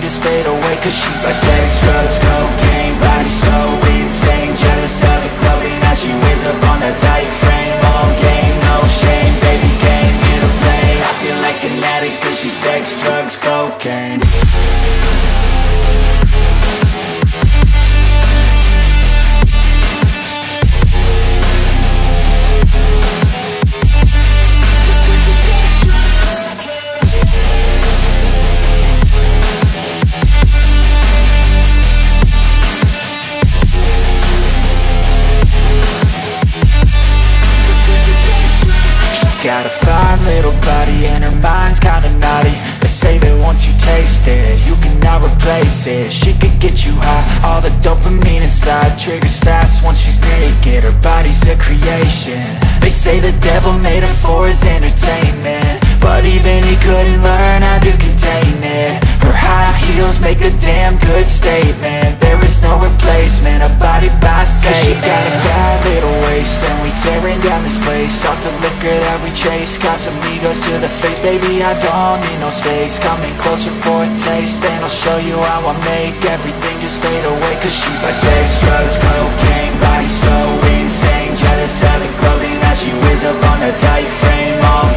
just fade away Cause she's like sex, drugs, cocaine Body so insane Jealous of the clothing that she wears up on a tight kinda naughty They say that once you taste it, you cannot replace it. She could get you high, all the dopamine inside Triggers fast once she's naked, her body's a creation. They say the devil made her for his entertainment But even he couldn't learn how to contain it. Her high heels make a damn good statement. There is no replacement, a body by Satan Cause she got a bad little waist And we tearing down this place. Off the liquor that we chase goes to the face Baby, I don't need no space. Coming closer for a taste And I'll show you how I make everything just fade away. Cause she's like sex, drugs, cocaine, vice So insane, jealous, selling clothing That she wears up on a tight frame. All